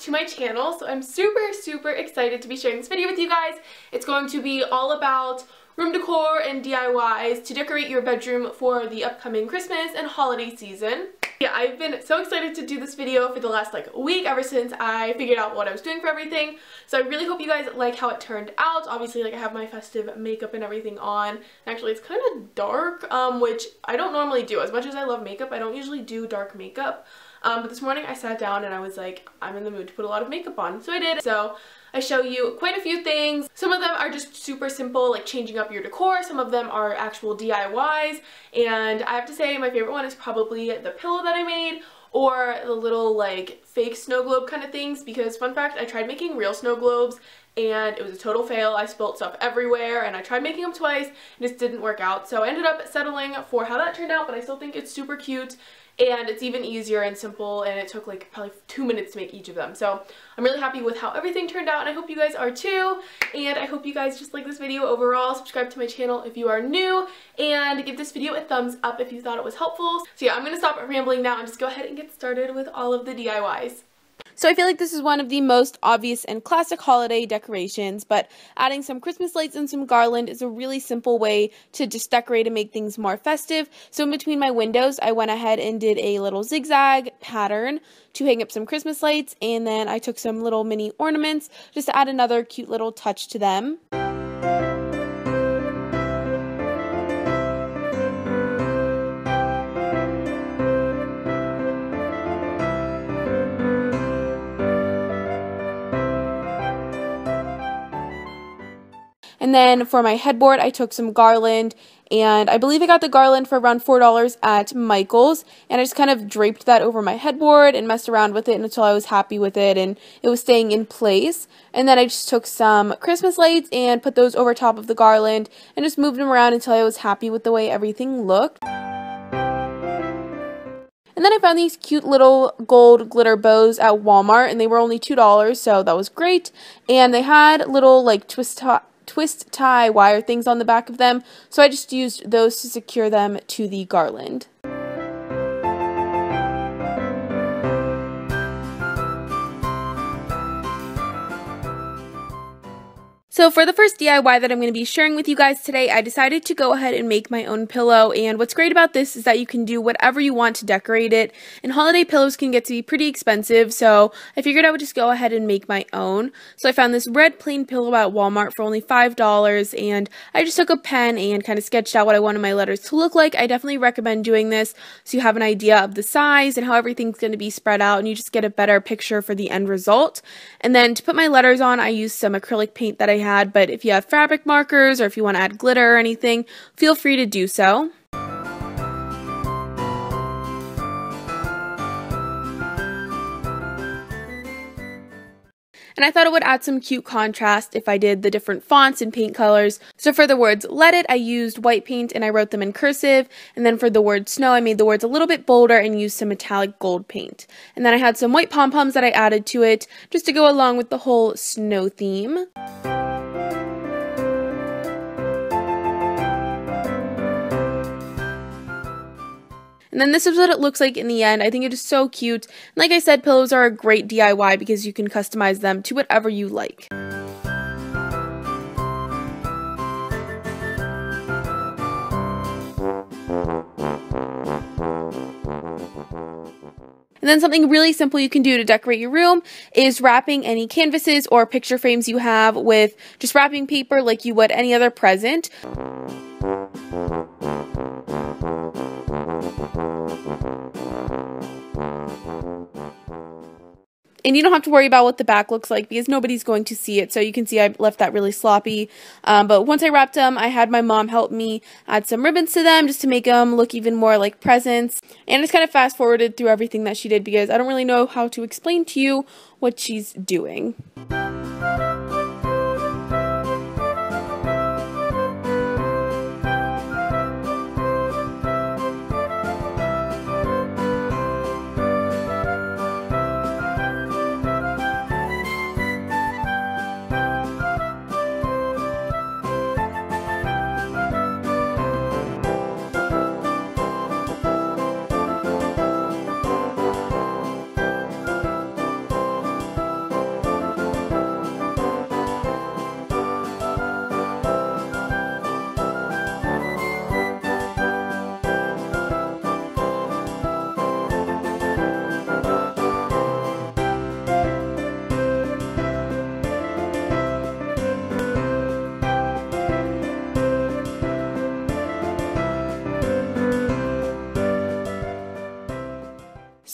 to my channel. So I'm super, super excited to be sharing this video with you guys. It's going to be all about room decor and DIYs to decorate your bedroom for the upcoming Christmas and holiday season. Yeah, I've been so excited to do this video for the last like week ever since I figured out what I was doing for everything. So I really hope you guys like how it turned out. Obviously like I have my festive makeup and everything on. Actually it's kind of dark, um, which I don't normally do. As much as I love makeup, I don't usually do dark makeup. Um, but this morning I sat down and I was like, I'm in the mood to put a lot of makeup on. So I did. So I show you quite a few things. Some of them are just super simple, like changing up your decor. Some of them are actual DIYs. And I have to say my favorite one is probably the pillow that I made or the little like fake snow globe kind of things because fun fact, I tried making real snow globes and it was a total fail. I spilt stuff everywhere and I tried making them twice and it just didn't work out. So I ended up settling for how that turned out, but I still think it's super cute and it's even easier and simple and it took like probably two minutes to make each of them. So I'm really happy with how everything turned out and I hope you guys are too. And I hope you guys just like this video overall. Subscribe to my channel if you are new and give this video a thumbs up if you thought it was helpful. So yeah, I'm going to stop rambling now and just go ahead and get started with all of the DIYs. So I feel like this is one of the most obvious and classic holiday decorations, but adding some Christmas lights and some garland is a really simple way to just decorate and make things more festive. So in between my windows, I went ahead and did a little zigzag pattern to hang up some Christmas lights, and then I took some little mini ornaments just to add another cute little touch to them. And then for my headboard, I took some garland and I believe I got the garland for around $4 at Michael's and I just kind of draped that over my headboard and messed around with it until I was happy with it and it was staying in place. And then I just took some Christmas lights and put those over top of the garland and just moved them around until I was happy with the way everything looked. And then I found these cute little gold glitter bows at Walmart and they were only $2 so that was great. And they had little like twist top twist tie wire things on the back of them, so I just used those to secure them to the garland. So for the first DIY that I'm going to be sharing with you guys today, I decided to go ahead and make my own pillow. And what's great about this is that you can do whatever you want to decorate it. And holiday pillows can get to be pretty expensive, so I figured I would just go ahead and make my own. So I found this red plain pillow at Walmart for only $5, and I just took a pen and kind of sketched out what I wanted my letters to look like. I definitely recommend doing this so you have an idea of the size and how everything's going to be spread out, and you just get a better picture for the end result. And then to put my letters on, I used some acrylic paint that I had, but if you have fabric markers or if you want to add glitter or anything, feel free to do so. and I thought it would add some cute contrast if I did the different fonts and paint colors. So for the words let it, I used white paint and I wrote them in cursive, and then for the word snow, I made the words a little bit bolder and used some metallic gold paint. And then I had some white pom-poms that I added to it just to go along with the whole snow theme. And then this is what it looks like in the end. I think it is so cute. And like I said, pillows are a great DIY because you can customize them to whatever you like. And then something really simple you can do to decorate your room is wrapping any canvases or picture frames you have with just wrapping paper like you would any other present. And you don't have to worry about what the back looks like because nobody's going to see it. So you can see I left that really sloppy. Um, but once I wrapped them, I had my mom help me add some ribbons to them just to make them look even more like presents. And I just kind of fast forwarded through everything that she did because I don't really know how to explain to you what she's doing.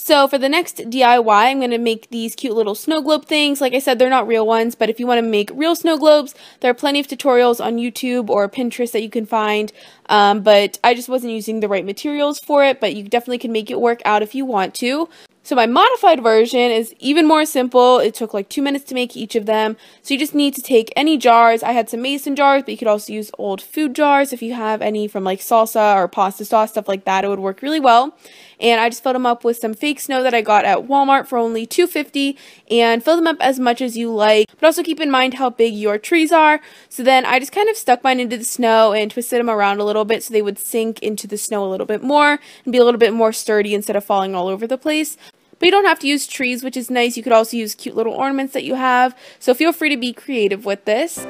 So for the next DIY, I'm going to make these cute little snow globe things. Like I said, they're not real ones, but if you want to make real snow globes, there are plenty of tutorials on YouTube or Pinterest that you can find. Um, but I just wasn't using the right materials for it, but you definitely can make it work out if you want to. So my modified version is even more simple. It took like two minutes to make each of them. So you just need to take any jars. I had some mason jars, but you could also use old food jars if you have any from like salsa or pasta sauce, stuff like that. It would work really well. And I just filled them up with some fake snow that I got at Walmart for only $2.50 and fill them up as much as you like. But also keep in mind how big your trees are. So then I just kind of stuck mine into the snow and twisted them around a little bit so they would sink into the snow a little bit more and be a little bit more sturdy instead of falling all over the place. But you don't have to use trees, which is nice. You could also use cute little ornaments that you have. So feel free to be creative with this.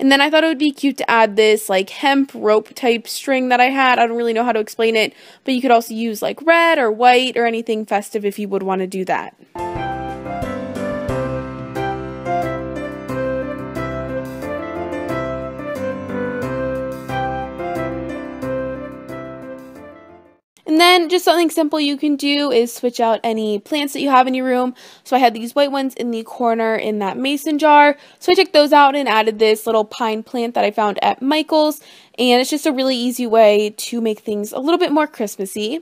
And then I thought it would be cute to add this like hemp rope type string that I had. I don't really know how to explain it, but you could also use like red or white or anything festive if you would want to do that. And then just something simple you can do is switch out any plants that you have in your room. So I had these white ones in the corner in that mason jar. So I took those out and added this little pine plant that I found at Michael's. And it's just a really easy way to make things a little bit more Christmassy.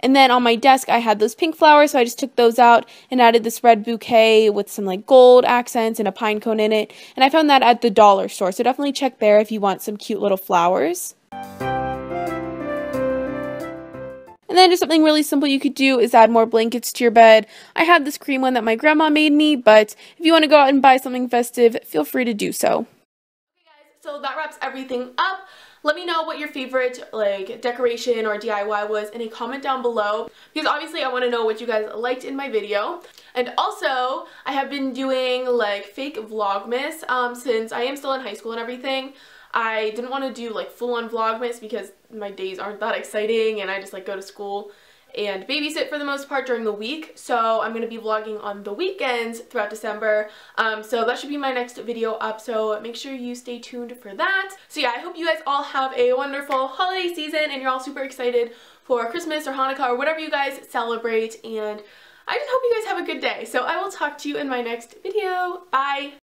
And then on my desk, I had those pink flowers, so I just took those out and added this red bouquet with some like gold accents and a pine cone in it. And I found that at the dollar store, so definitely check there if you want some cute little flowers. And then just something really simple you could do is add more blankets to your bed. I had this cream one that my grandma made me, but if you want to go out and buy something festive, feel free to do so. Okay guys, so that wraps everything up. Let me know what your favorite like decoration or DIY was in a comment down below because obviously I want to know what you guys liked in my video. And also, I have been doing like fake vlogmas um, since I am still in high school and everything. I didn't want to do like full-on vlogmas because my days aren't that exciting and I just like go to school and babysit for the most part during the week. So I'm going to be vlogging on the weekends throughout December. Um, so that should be my next video up. So make sure you stay tuned for that. So yeah, I hope you guys all have a wonderful holiday season and you're all super excited for Christmas or Hanukkah or whatever you guys celebrate. And I just hope you guys have a good day. So I will talk to you in my next video. Bye!